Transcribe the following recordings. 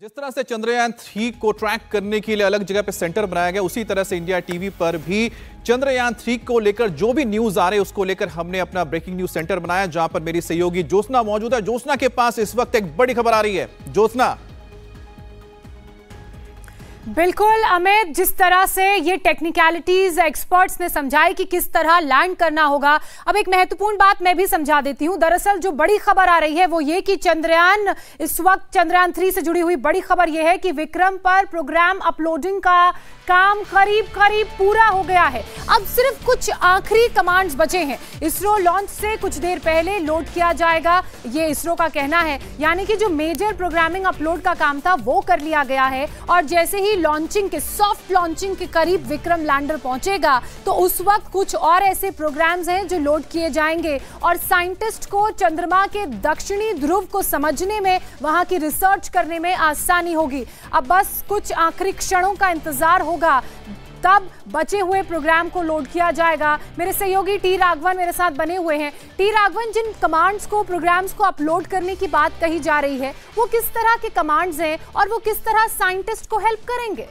जिस तरह से चंद्रयान थ्री को ट्रैक करने के लिए अलग जगह पे सेंटर बनाया गया, उसी तरह से इंडिया टीवी पर भी चंद्रयान थ्री को लेकर जो भी न्यूज़ आ रहे उसको लेकर हमने अपना ब्रेकिंग न्यूज़ सेंटर बनाया, जहाँ पर मेरी सहयोगी ज्योत्ना मौजूद है। ज्योत्ना के पास इस वक्त एक बड़ी खबर आ रही है। ज्योत्सना बिल्कुल, अमित, जिस तरह से ये टेक्निकलिटीज एक्सपर्ट्स ने समझाई कि किस तरह लैंड करना होगा, अब एक महत्वपूर्ण बात मैं भी समझा देती हूँ। दरअसल जो बड़ी खबर आ रही है वो ये कि चंद्रयान, इस वक्त चंद्रयान थ्री से जुड़ी हुई बड़ी खबर ये है कि विक्रम पर प्रोग्राम अपलोडिंग का काम करीब करीब पूरा हो गया है। अब सिर्फ़ कुछ आखिरी कमांड्स बचे हैं। इसरो लॉन्च से कुछ देर पहले लोड किया जाएगा, ये इसरो का कहना है। यानी कि जो मेजर प्रोग्रामिंग अपलोड का काम था वो कर लिया गया है। और जैसे ही लॉन्चिंग के सॉफ्ट लॉन्चिंग के करीब विक्रम लैंडर पहुंचेगा। तो उस वक्त कुछ और ऐसे प्रोग्राम्स हैं जो लोड किए जाएँगे। और साइंटिस्ट को चंद्रमा के दक्षिणी ध्रुव को समझने में, वहाँ की रिसर्च करने में आसानी होगी। अब बस कुछ आखिरी क्षणों का इंतज़ार होगा। तब बचे हुए प्रोग्राम को लोड किया जाएगा। मेरे सहयोगी टी राघवन मेरे साथ बने हुए हैं। टी राघवन, जिन कमांड्स को प्रोग्राम्स को अपलोड करने की बात कही जा रही है, वो किस तरह के कमांड्स हैं और वो किस तरह साइंटिस्ट को हेल्प करेंगे?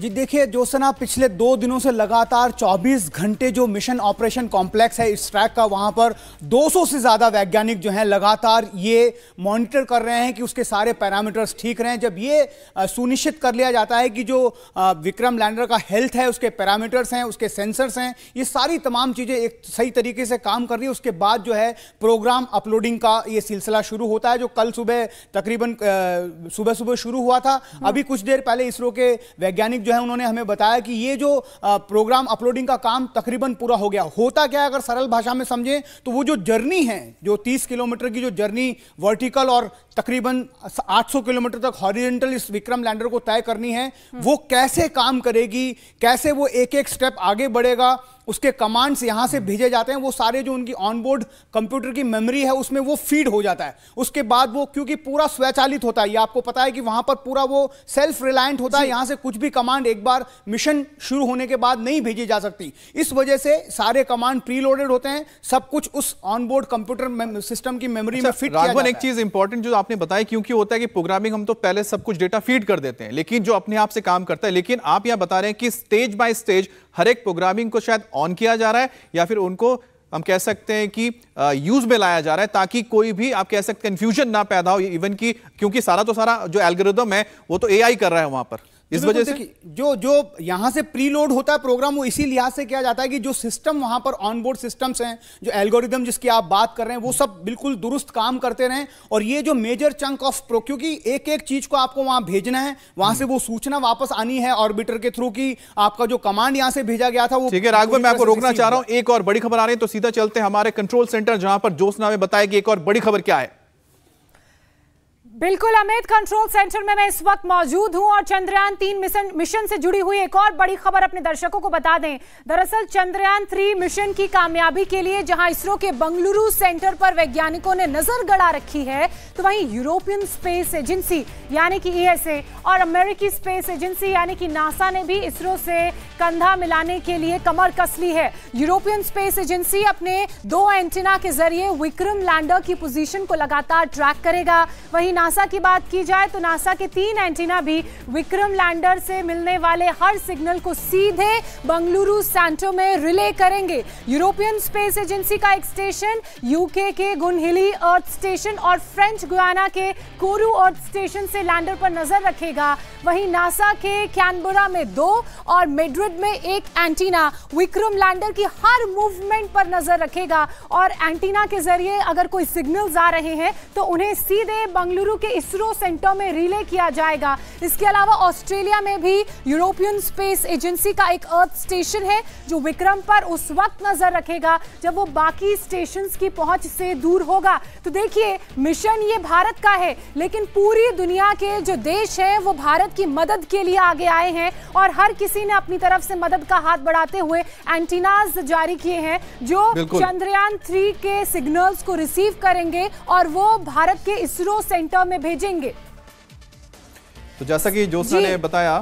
जी देखिए जोसना पिछले दो दिनों से लगातार 24 घंटे जो मिशन ऑपरेशन कॉम्प्लेक्स है इस ट्रैक का वहाँ पर 200 से ज़्यादा वैज्ञानिक जो हैं लगातार ये मॉनिटर कर रहे हैं कि उसके सारे पैरामीटर्स ठीक रहें। जब ये सुनिश्चित कर लिया जाता है कि जो विक्रम लैंडर का हेल्थ है उसके पैरामीटर्स हैं उसके सेंसर्स हैं ये सारी तमाम चीज़ें एक सही तरीके से काम कर रही है। उसके बाद जो है प्रोग्राम अपलोडिंग का ये सिलसिला शुरू होता है जो कल सुबह तकरीबन सुबह सुबह शुरू हुआ था। अभी कुछ देर पहले इसरो के वैज्ञानिक जो है उन्होंने हमें बताया कि ये जो प्रोग्राम अपलोडिंग का काम तकरीबन पूरा हो गया। होता क्या अगर सरल भाषा में समझें तो वो जो जर्नी है, जो 30 किलोमीटर की जो जर्नी वर्टिकल और तकरीबन 800 किलोमीटर तक हॉरिजेंटल इस विक्रम लैंडर को तय करनी है, वो कैसे काम करेगी? कैसे वो एक एक स्टेप आगे बढ़ेगा? उसके कमांड्स यहाँ से भेजे जाते हैं वो सारे जो उनकी ऑनबोर्ड कंप्यूटर की मेमोरी है उसमें वो फ़ीड हो जाता है। उसके बाद वो क्योंकि पूरा स्वचालित होता है ये आपको पता है कि वहाँ पर पूरा वो सेल्फ रिलायंट होता है यहाँ से कुछ भी कमांड एक बार मिशन शुरू होने के बाद नहीं भेजी जा सकती। इस वजह से सारे कमांड प्रीलोडेड होते हैं सब कुछ उस ऑनबोर्ड कंप्यूटर सिस्टम की मेमोरी में फिट अच्छा, किया एक चीज़ इंपॉर्टेंट जो आपने बताया क्योंकि होता है कि प्रोग्रामिंग हम तो पहले सब कुछ डेटा फ़ीड कर देते हैं लेकिन जो अपने आप से काम करता है लेकिन आप यहाँ बता रहे हैं कि स्टेज बाय स्टेज हर एक प्रोग्रामिंग को शायद ऑन किया जा रहा है, या फिर उनको हम कह सकते हैं कि यूज़ में लाया जा रहा है ताकि कोई भी, आप कह सकते कंफ्यूजन ना पैदा हो इवन की, क्योंकि सारा तो सारा जो एल्गोरिदम है, वो तो एआई कर रहा है वहाँ पर। इस वजह से जो जो यहाँ से प्रीलोड होता है प्रोग्राम वो इसी लिहाज से किया जाता है कि जो सिस्टम वहाँ पर ऑनबोर्ड सिस्टम्स हैं जो एल्गोरिदम जिसकी आप बात कर रहे हैं वो सब बिल्कुल दुरुस्त काम करते रहें। और ये जो मेजर चंक ऑफ़ प्रो क्योंकि एक एक चीज़ को आपको वहाँ भेजना है वहाँ से वो सूचना वापस आनी है ऑर्बिटर के थ्रू की आपका जो कमांड यहाँ से भेजा गया था वो ठीक है राघव मैं आपको रोकना चाह रहा हूँ। एक और बड़ी खबर आ रही है तो सीधा चलते हैं हमारे कंट्रोल सेंटर जहाँ पर जोशना में बताया कि एक और बड़ी खबर क्या है। बिल्कुल, अमित कंट्रोल सेंटर में मैं इस वक्त मौजूद हूँ और चंद्रयान तीन मिशन मिशन से जुड़ी हुई एक और बड़ी खबर अपने दर्शकों को बता दें। दरअसल, चंद्रयान थ्री मिशन की कामयाबी के लिए जहाँ इसरो के बंगलुरु सेंटर पर वैज्ञानिकों ने नज़र गड़ा रखी है तो वहीं यूरोपियन स्पेस एजेंसी यानी कि ईएसए और अमेरिकी स्पेस एजेंसी यानी कि नासा ने भी इसरो से कंधा मिलाने के लिए कमर कस ली है। यूरोपियन स्पेस एजेंसी अपने दो एंटीना के ज़रिए विक्रम लैंडर की पोजीशन को लगातार ट्रैक करेगा। वहीं की बात की जाए तो नासा के तीन एंटीना भी विक्रम लैंडर से मिलने वाले हर सिग्नल को सीधे बंगलुरु सैंटो में रिले करेंगे। यूरोपियन स्पेस एजेंसी का एक स्टेशन यूके के गुनहिली अर्थ स्टेशन और फ्रेंच गुयाना के कोरू अर्थ स्टेशन से लैंडर पर नज़र रखेगा। वहीं नासा के कैनबरा में दो और मेड्रिड में एक एंटीना विक्रम लैंडर की हर मूवमेंट पर नज़र रखेगा। और एंटीना के ज़रिए अगर कोई सिग्नल्स आ रहे हैं तो उन्हें सीधे बंगलुरु के इसरो सेंटर में रिले किया जाएगा। इसके अलावा ऑस्ट्रेलिया में भी यूरोपियन स्पेस एजेंसी का एक अर्थ स्टेशन है जो विक्रम पर उस वक्त नज़र रखेगा जब वो बाकी स्टेशन की पहुँच से दूर होगा। तो देखिए मिशन ये भारत का है लेकिन पूरी दुनिया के जो देश है वो भारत की मदद के लिए आगे आए हैं और हर किसी ने अपनी तरफ़ से मदद का हाथ बढ़ाते हुए एंटीनाज जारी किए हैं जो चंद्रयान थ्री के सिग्नल्स को रिसीव करेंगे और वो भारत के इसरो सेंटर में भेजेंगे। तो जैसा कि जोशा ने बताया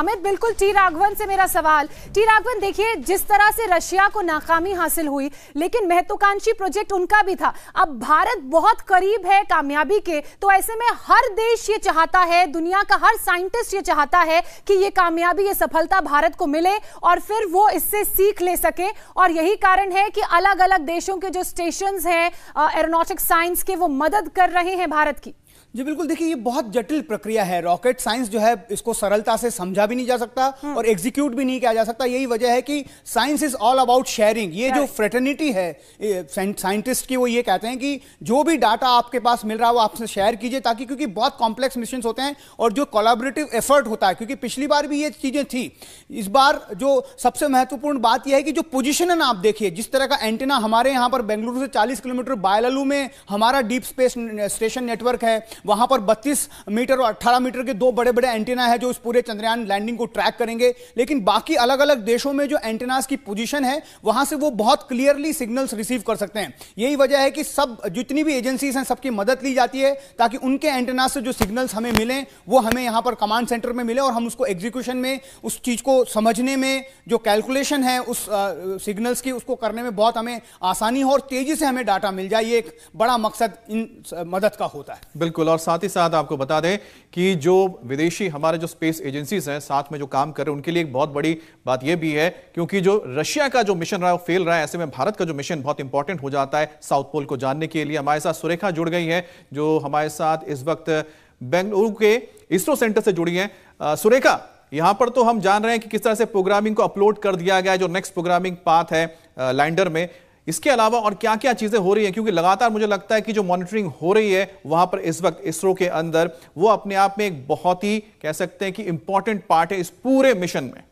अमित, बिल्कुल टी राघवन से मेरा सवाल। टी राघवन, देखिए, जिस तरह से रशिया को नाकामी हासिल हुई, लेकिन महत्वाकांक्षी प्रोजेक्ट उनका भी था। अब भारत बहुत करीब है कामयाबी के तो ऐसे में हर देश ये चाहता है, दुनिया का हर साइंटिस्ट ये चाहता है कि ये कामयाबी, ये सफलता भारत को मिले और फिर वो इससे सीख ले सके। और यही कारण है कि अलग अलग देशों के जो स्टेशन हैं एरोनॉटिक साइंस के वो मदद कर रहे हैं भारत की। जी बिल्कुल देखिए ये बहुत जटिल प्रक्रिया है। रॉकेट साइंस जो है इसको सरलता से समझा भी नहीं जा सकता हम्म। और एग्जीक्यूट भी नहीं किया जा सकता। यही वजह है कि science is all about sharing ये जो फ्रेटर्निटी है साइंटिस्ट की वो ये कहते हैं कि जो भी डाटा आपके पास मिल रहा है वो आपसे शेयर कीजिए ताकि क्योंकि बहुत कॉम्प्लेक्स मिशन होते हैं और जो कोलाबरेटिव एफर्ट होता है क्योंकि पिछली बार भी ये चीज़ें थी। इस बार जो सबसे महत्वपूर्ण बात यह है कि जो पोजिशन आप देखिए जिस तरह का एंटीना हमारे यहाँ पर बेंगलुरु से चालीस किलोमीटर बायलू में हमारा डीप स्पेस स्टेशन नेटवर्क है वहाँ पर 32 मीटर और 18 मीटर के दो बड़े बड़े एंटीना है जो इस पूरे चंद्रयान लैंडिंग को ट्रैक करेंगे। लेकिन बाकी अलग अलग देशों में जो एंटीनास की पोजीशन है, वहाँ से वो बहुत क्लियरली सिग्नल्स रिसीव कर सकते हैं। यही वजह है कि सब, जितनी भी एजेंसीज हैं, सबकी मदद ली जाती है ताकि उनके एंटीना से जो सिग्नल्स हमें मिले, वो हमें यहाँ पर कमांड सेंटर में मिले और हम उसको एग्जीक्यूशन में, उस चीज़ को समझने में, जो कैलकुलेशन है उस सिग्नल्स की, उसको करने में बहुत हमें आसानी हो और तेज़ी से हमें डाटा मिल जाए, ये एक बड़ा मकसद इन, मदद का होता है। बिल्कुल। और साथ ही साथ आपको बता दें कि जो विदेशी, हमारे जो स्पेस एजेंसीज हैं, साथ में जो काम कर रहे हैं, उनके लिए एक बहुत बड़ी बात यह भी है, क्योंकि जो रशिया का जो मिशन रहा है वो फेल रहा है, ऐसे में भारत का जो मिशन बहुत इंपॉर्टेंट हो जाता है साउथ पोल को जानने के लिए। हमारे साथ सुरेखा जुड़ गई है, जो हमारे साथ इस वक्त बेंगलुरु के इसरो सेंटर से जुड़ी है। सुरेखा, यहाँ पर तो हम जान रहे हैं कि किस तरह से प्रोग्रामिंग को अपलोड कर दिया गया है, जो नेक्स्ट प्रोग्रामिंग पाथ है लैंडर में। इसके अलावा और क्या क्या चीज़ें हो रही हैं? क्योंकि लगातार मुझे लगता है कि जो मॉनिटरिंग हो रही है, वहाँ पर इस वक्त इसरो के अंदर, वो अपने आप में एक बहुत ही, कह सकते हैं कि इंपॉर्टेंट पार्ट है इस पूरे मिशन में।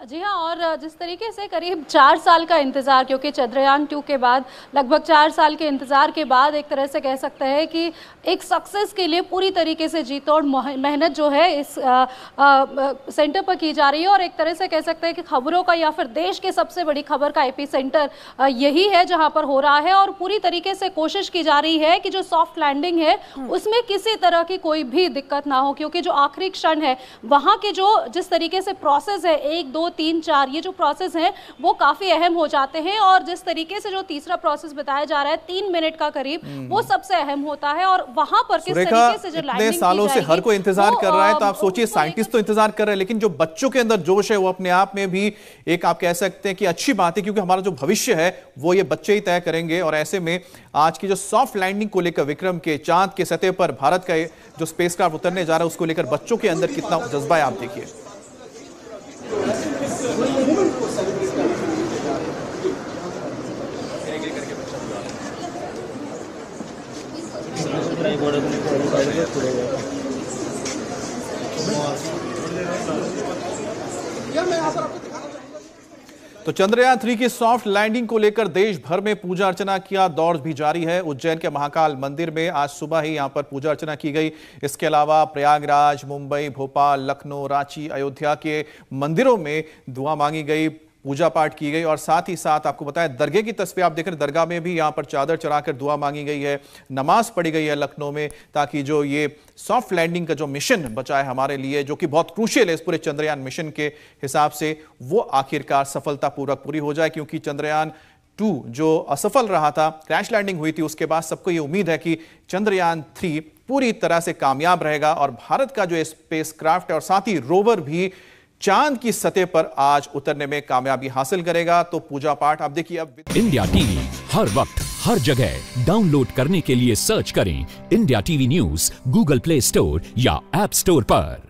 जी हाँ और जिस तरीके से करीब चार साल का इंतज़ार क्योंकि चंद्रयान टू के बाद लगभग चार साल के इंतज़ार के बाद एक तरह से कह सकते हैं कि एक सक्सेस के लिए पूरी तरीके से जीत और मेहनत जो है इस आ, आ, सेंटर पर की जा रही है और एक तरह से कह सकते हैं कि खबरों का या फिर देश के सबसे बड़ी खबर का एपी सेंटर यही है जहाँ पर हो रहा है और पूरी तरीके से कोशिश की जा रही है कि जो सॉफ्ट लैंडिंग है। उसमें किसी तरह की कोई भी दिक्कत ना हो क्योंकि जो आखिरी क्षण है वहाँ के जो जिस तरीके से प्रोसेस है एक दो तीन चार ये जो प्रोसेस है वो काफ़ी अहम हो जाते हैं और जिस तरीके से जो तीसरा प्रोसेस बताया जा रहा है तीन मिनट का करीब हम्म। वो सबसे अहम होता है और वहाँ पर किस तरीके से जो इतने सालों से हर कोई इंतज़ार कर रहा है तो आप सोचिए साइंटिस्ट तो इंतज़ार कर रहे हैं लेकिन जो बच्चों के अंदर जोश है वो अपने आप में भी एक आप कह सकते हैं कि अच्छी बात है क्योंकि हमारा जो भविष्य है वो ये बच्चे ही तय करेंगे और ऐसे में आज की जो सॉफ्ट लैंडिंग को लेकर विक्रम के चाँद के सतह पर भारत का जो स्पेस उतरने जा रहा है उसको लेकर बच्चों के अंदर कितना जज्बा है आप देखिए तो चंद्रयान थ्री की सॉफ्ट लैंडिंग को लेकर देश भर में पूजा अर्चना किया दौर भी जारी है। उज्जैन के महाकाल मंदिर में आज सुबह ही यहाँ पर पूजा अर्चना की गई। इसके अलावा प्रयागराज, मुंबई, भोपाल, लखनऊ, रांची, अयोध्या के मंदिरों में दुआ मांगी गई। पूजा पाठ की गई और साथ ही साथ आपको बताया दरगे की तस्वीर आप देख रहे दरगाह में भी यहाँ पर चादर चढ़ाकर दुआ मांगी गई है, नमाज़ पढ़ी गई है लखनऊ में, ताकि जो ये सॉफ्ट लैंडिंग का जो मिशन बचा है हमारे लिए, जो कि बहुत क्रूशियल है इस पूरे चंद्रयान मिशन के हिसाब से, वो आखिरकार सफलतापूर्वक पूरी हो जाए, क्योंकि चंद्रयान टू जो असफल रहा था क्रैश लैंडिंग हुई थी, उसके बाद सबको ये उम्मीद है कि चंद्रयान थ्री पूरी तरह से कामयाब रहेगा और भारत का जो स्पेस क्राफ्ट है और साथ ही रोवर भी चाँद की सतह पर आज उतरने में कामयाबी हासिल करेगा तो पूजा पाठ आप देखिए अब इंडिया टीवी हर वक्त, हर जगह। डाउनलोड करने के लिए सर्च करें India TV news, Google play store या एप स्टोर पर।